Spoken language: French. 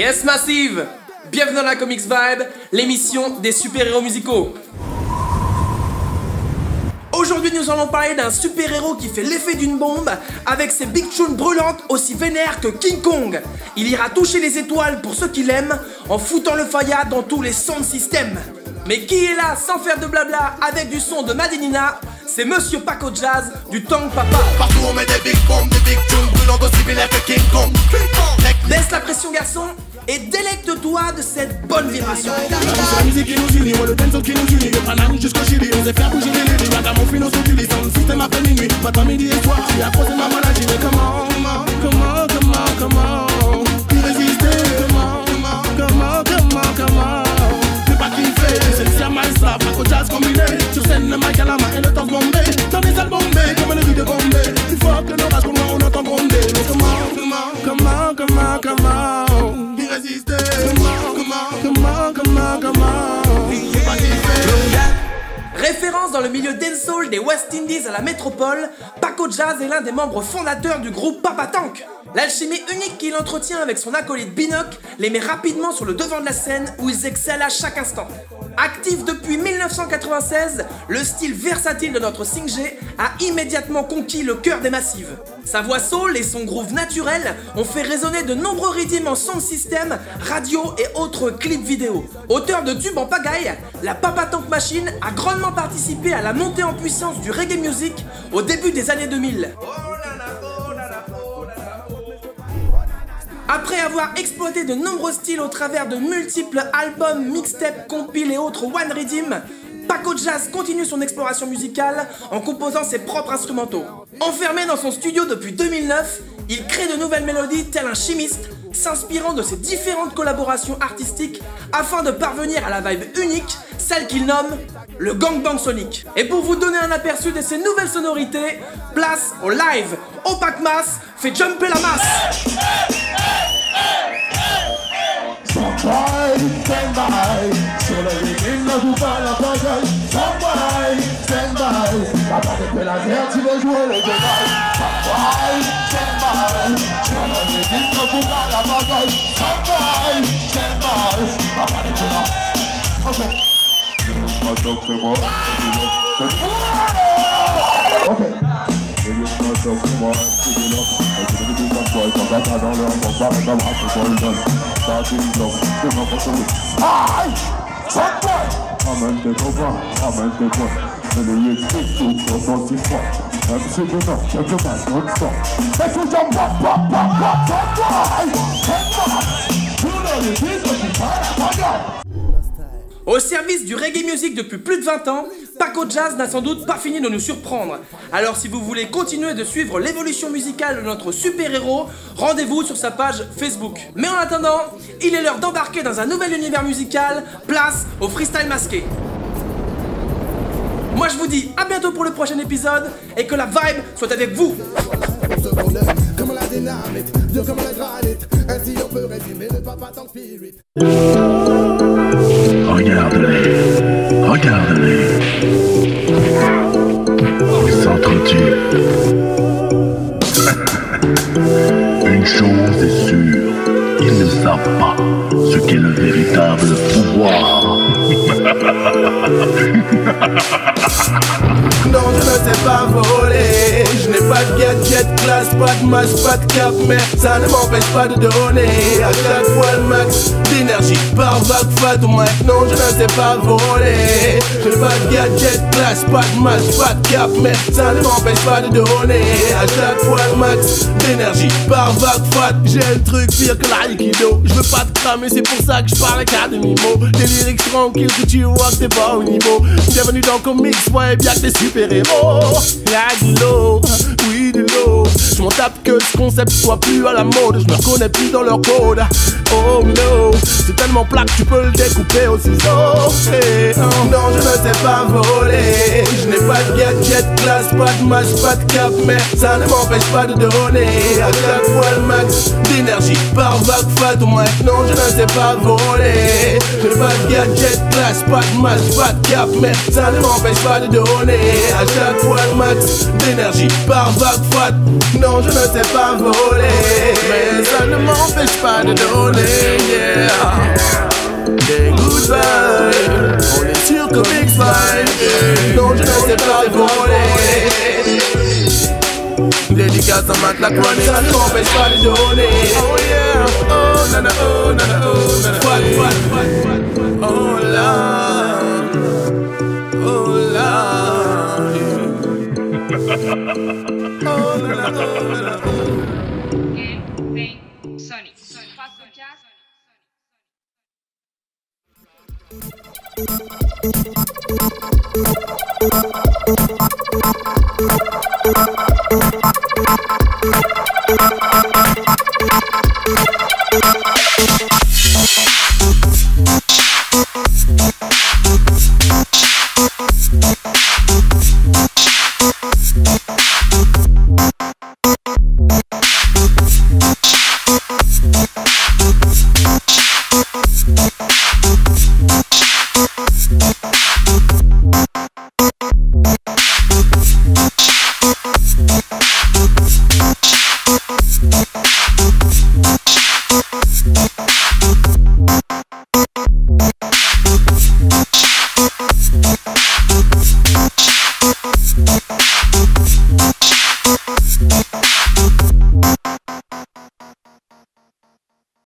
Yes Massive Bienvenue dans la Comics Vibe, l'émission des super-héros musicaux. Aujourd'hui nous allons parler d'un super-héros qui fait l'effet d'une bombe avec ses big tunes brûlantes aussi vénères que King Kong. Il ira toucher les étoiles pour ceux qui l'aiment en foutant le fayad dans tous les sons de système. Mais qui est là sans faire de blabla avec du son de Madinina C'est Monsieur Paco Jazz du Tang Papa. Partout on met des big bombs, des big tunes brûlantes aussi vénères que King Kong. Baisse la pression garçon et délecte-toi de cette bonne vibration. C'est la musique qui nous unit, ouais, le dancehall qui nous unit. De Paname jusqu'au Chili, on sait faire bouger les lits. Ragamuffin, on s'utilise, dans le système après minuit. Matin, midi et soir, je suis accro, c'est ma maladie. Dans le milieu dancehall des West Indies à la métropole, Paco Jazz est l'un des membres fondateurs du groupe Papa Tank. L'alchimie unique qu'il entretient avec son acolyte Binoc les met rapidement sur le devant de la scène où ils excellent à chaque instant. Actif depuis 1996, le style versatile de notre 5G a immédiatement conquis le cœur des massives. Sa voix soul et son groove naturel ont fait résonner de nombreux rythmes en son système, radio et autres clips vidéo. Auteur de tubes en pagaille, la Papa Tank Machine a grandement participé à la montée en puissance du reggae music au début des années 2000. Après avoir exploité de nombreux styles au travers de multiples albums, mixtapes, compiles et autres One Redeem, Paco Jazz continue son exploration musicale en composant ses propres instrumentaux. Enfermé dans son studio depuis 2009, il crée de nouvelles mélodies tel un chimiste, s'inspirant de ses différentes collaborations artistiques afin de parvenir à la vibe unique, celle qu'il nomme le gangbang sonic. Et pour vous donner un aperçu de ces nouvelles sonorités, place au live. Opac Mass fait jumper la masse. Somebody stand by Sur le rythme ne joue pas la bagaille Somebody stand by. Papa de la terre, tu veux jouer le débat Somebody stand by Sur le rythme ne joue pas la bagaille Somebody stand by. Papa de la Ok Ok c'est Au service du reggae music depuis plus de 20 ans, Paco Jazz n'a sans doute pas fini de nous surprendre. Alors si vous voulez continuer de suivre l'évolution musicale de notre super-héros, rendez-vous sur sa page Facebook. Mais en attendant, il est l'heure d'embarquer dans un nouvel univers musical, place au freestyle masqué. Moi je vous dis à bientôt pour le prochain épisode et que la vibe soit avec vous. Sais pas voler. Je n'ai pas de gadget, classe, pas de match, pas de cap, mais ça ne m'empêche pas de donner à chaque fois le max d'énergie par vague fat mic. Non, je ne sais pas voler. Je n'ai pas de gadget, classe, pas de match, pas de cap, mais ça ne m'empêche pas de donner à chaque fois le max d'énergie par vague fat. J'ai le truc pire que l'aïkido. Je veux pas te cramer, c'est pour ça que je parle à demi-mot. Des lyrics tranquilles que tu rock, t'es pas au niveau. Bienvenue dans Comics, ouais, bien que. Y'a de l'eau, oui, Je m'en tape que ce concept soit plus à la mode. Je me reconnais plus dans leur code. Oh no, c'est tellement plat que tu peux le découper au ciseau. Non, je ne sais pas voler. Je n'ai pas de gadget, classe, pas de match, pas de cap, mais ça ne m'empêche pas de donner à chaque fois le max d'énergie par vague fat. Non, je ne sais pas voler. Je n'ai pas de gadget, classe, pas de match, pas de cap, mais ça ne m'empêche pas de donner à chaque fois le max d'énergie par vague fat. Non, je ne sais pas voler, mais ça ne m'empêche pas de donner, yeah. Des goodbye, on est sûr que Big Five, non je ne sais pas voler. Dédicace à Matt la chronique, ça ne m'empêche pas de donner. Oh yeah, oh nana, oh nana, oh nana. What, what, what, what, oh là, oh là. Oh nana,